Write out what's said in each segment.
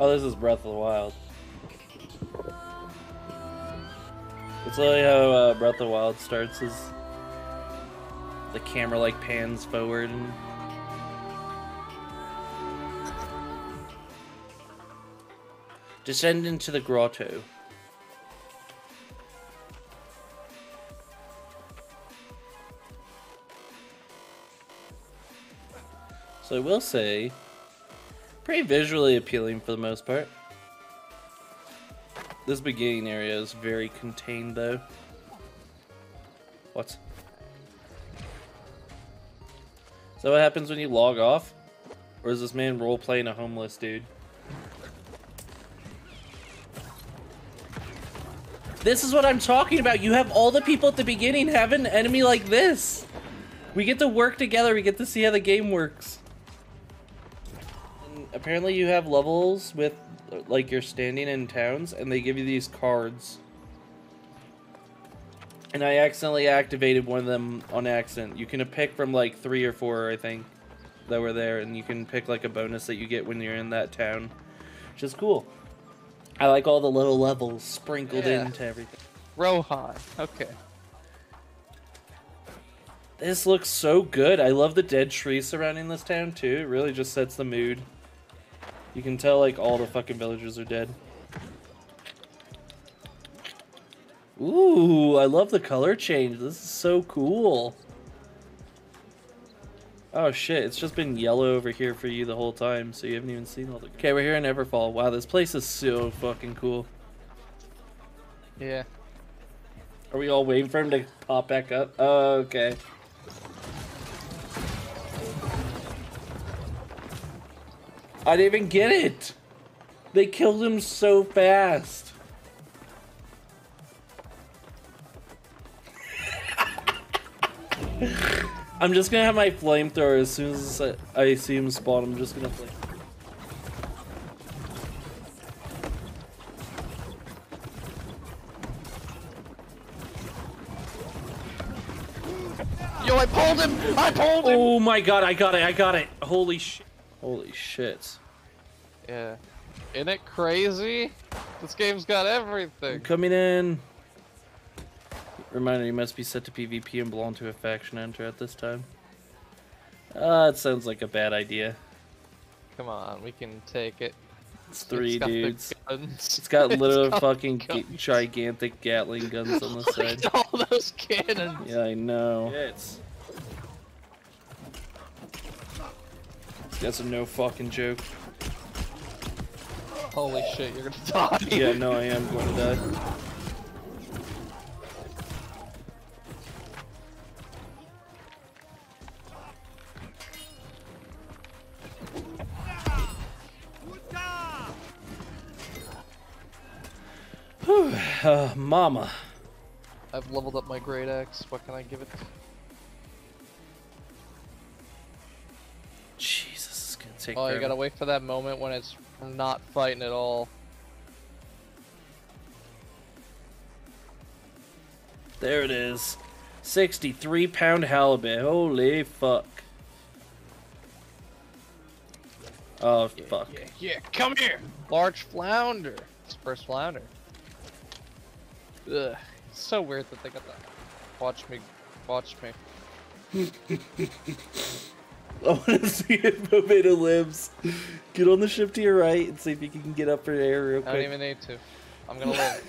Oh, this is Breath of the Wild. It's like how uh, Breath of the Wild starts is the camera like pans forward and descend into the grotto. So I will say, pretty visually appealing for the most part. This beginning area is very contained though. What? So what happens when you log off? Or is this man role playing a homeless dude? This is what I'm talking about. You have all the people at the beginning have an enemy like this. We get to work together. We get to see how the game works. Apparently you have levels with like you're standing in towns and they give you these cards. And I accidentally activated one of them on accident. You can pick from like three or four, I think, that were there, and you can pick like a bonus that you get when you're in that town, which is cool. I like all the little levels sprinkled Yeah. into everything. Rohan. Okay. This looks so good. I love the dead trees surrounding this town too. It really just sets the mood. You can tell like all the fucking villagers are dead. Ooh, I love the color change. This is so cool. Oh shit, it's just been yellow over here for you the whole time, so you haven't even seen all the. Okay, we're here in Everfall. Wow, this place is so fucking cool. Yeah. Are we all waiting for him to pop back up? Oh, okay. I didn't even get it. They killed him so fast. I'm just gonna have my flamethrower as soon as I I see him spawn. I'm just gonna flame. Yo, I pulled him! I pulled him! Oh my god! I got it! I got it! Holy shit! Holy shit! Yeah. Isn't it crazy? This game's got everything. Coming in. Reminder: You must be set to PvP and belong to a faction. Enter at this time. Uh, it sounds like a bad idea. Come on, we can take it. It's three got the dudes. It's got little got fucking ga- gigantic Gatling guns on the Look side. at all those cannons. Yeah, I know. It's. That's a no fucking joke. Holy shit, you're gonna die. Yeah, no, I am going to die. Whew, uh, mama. I've leveled up my great axe. What can I give it? Take Oh, you gotta wait for that moment when it's not fighting at all. There it is. 63 pound halibut. Holy fuck. Oh, fuck. Yeah, yeah, come here! Large flounder. It's first flounder. Ugh. It's so weird that they got that. Watch me. Watch me. I want to see if Potato lives. Get on the ship to your right and see if you can get up for air real quick. I don't even need to. I'm gonna live.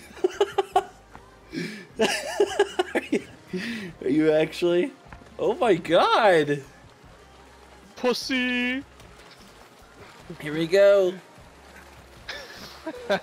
Are you- Are you actually? Oh my god! Pussy! Here we go.